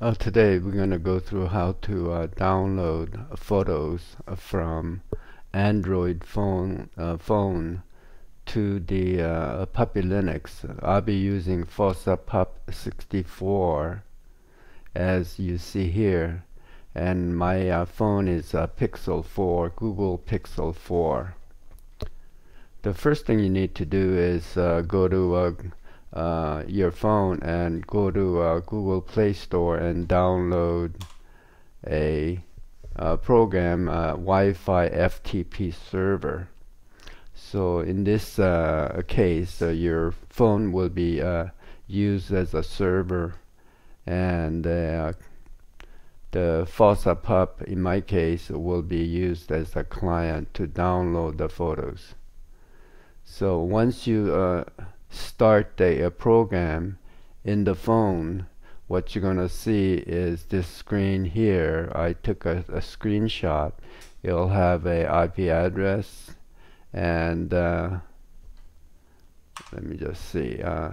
Uh, today we're going to go through how to uh, download uh, photos from Android phone uh, phone to the uh, Puppy Linux. I'll be using Fossa Pup 64 as you see here and my uh, phone is Pixel 4 Google Pixel 4. The first thing you need to do is go to uh, your phone and go to uh, Google Play Store and download a uh, program uh, Wi-Fi FTP server. So in this uh, case uh, your phone will be used as a server and the Fossa Pup in my case will be used as a client to download the photos. So once you start the program in the phone. What you're gonna see is this screen here. I took a, a screenshot. It'll have a IP address and uh, let me just see uh,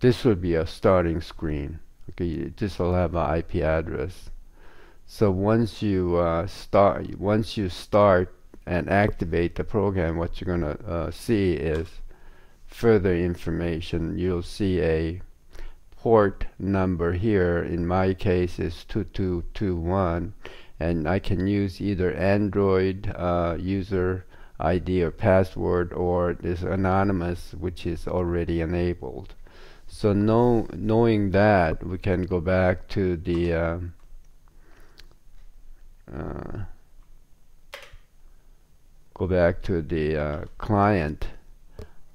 this would be a starting screen. Okay this will have an IP address. So once you uh, start once you start and activate the program what you're going to uh, see is further information. You'll see a port number here. In my case is 2221 and I can use either Android uh, user ID or password or this anonymous which is already enabled. So know, knowing that we can go back to the uh, uh, go back to the uh, client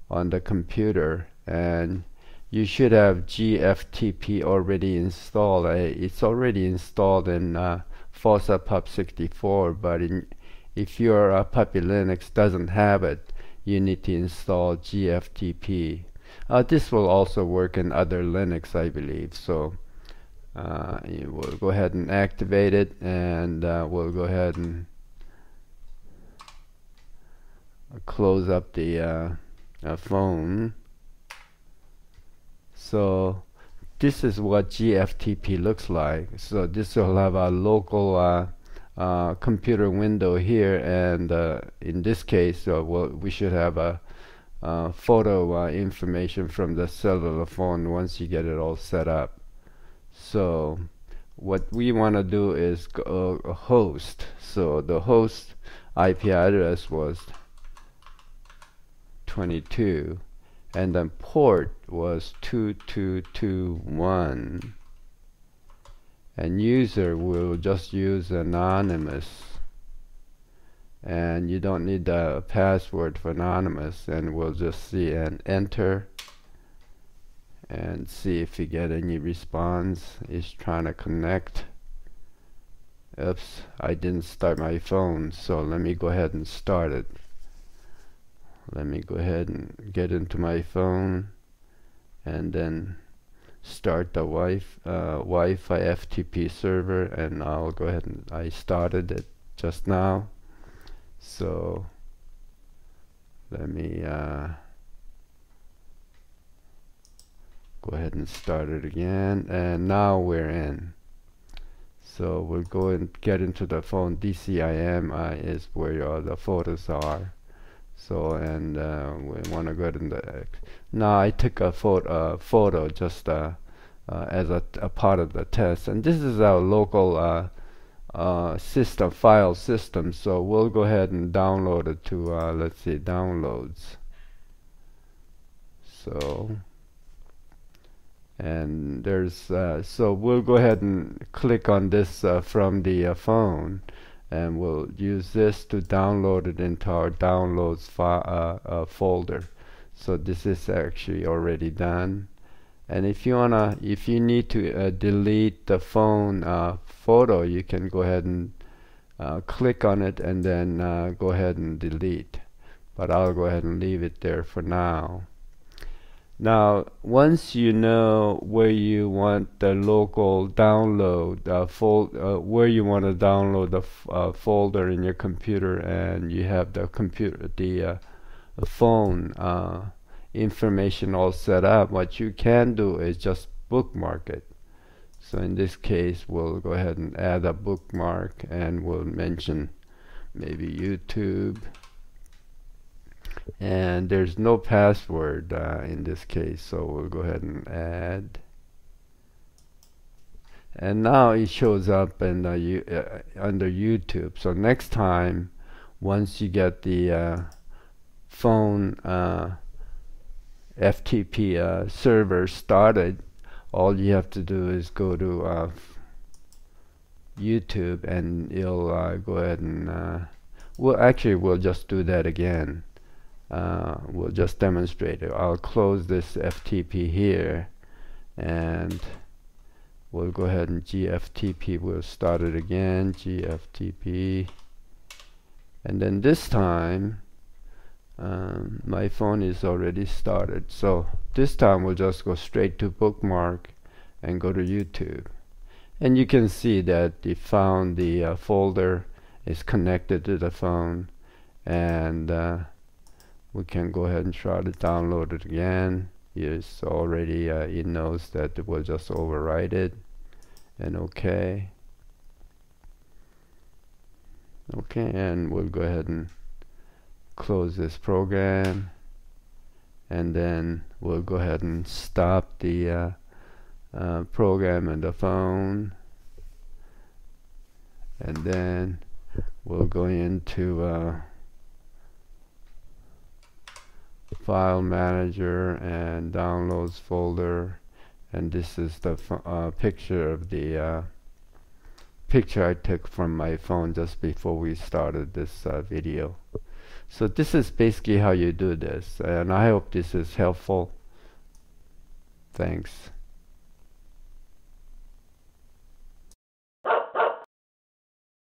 on the computer and you should have GFTP already installed. Uh, it's already installed in uh, Fossa Pup 64 but in, if your uh, Puppy Linux doesn't have it you need to install GFTP. Uh, this will also work in other Linux I believe so uh, we'll go ahead and activate it and uh, we'll go ahead and close up the uh, uh, phone. So this is what GFTP looks like. So this will have a local uh, uh computer window here and uh, in this case uh, well, we should have a photo information from the cellular phone once you get it all set up. So what we want to do is host. So the host IP address was 22 and then port was 2221 and user will just use anonymous. And you don't need the password for anonymous and we'll just see and enter and see if you get any response. It's trying to connect. Oops I didn't start my phone so let me go ahead and start it let me go ahead and get into my phone and then start the wi uh, Wi-Fi FTP server and I'll go ahead and I started it just now. So let me uh, go ahead and start it again and now we're in. So we'll go and get into the phone. DCIM uh, is where all the photos are so and uh, we want to go to the now I took a photo, uh, photo just uh, uh, as a, a, part of the test. And this is our local uh, uh, system file system. So we'll go ahead and download it to let's see downloads. So and there's so we'll go ahead and click on this from the phone and we'll use this to download it into our downloads uh, uh, folder. So this is actually already done. And if you wanna if you need to uh, delete the phone uh, photo you can go ahead and uh, click on it and then uh, go ahead and delete. But I'll go ahead and leave it there for now now, once you know where you want the local download uh, uh, where you want to download the uh, folder in your computer, and you have the computer, the uh, phone uh, information all set up, what you can do is just bookmark it. So in this case we'll go ahead and add a bookmark and we'll mention maybe YouTube and there's no password uh, in this case so we'll go ahead and add. And now it shows up in, uh, under YouTube. So next time once you get the uh, phone uh, FTP uh, server started all you have to do is go to YouTube and you'll go ahead and well actually we'll just do that again uh, we'll just demonstrate it. I'll close this FTP here and we'll go ahead and GFTP we'll start it again GFTP and then this time um, my phone is already started. So this time we'll just go straight to bookmark and go to YouTube. And you can see that the found the uh, folder is connected to the phone and uh, we can go ahead and try to download it again. It's already uh, it knows that it will just overwrite it. And okay. Okay and we'll go ahead and close this program. And then we'll go ahead and stop the uh, uh, program and the phone. And then we'll go into uh, file manager and downloads folder. And this is the uh, picture of the uh, picture I took from my phone just before we started this uh, video. So this is basically how you do this and I hope this is helpful. Thanks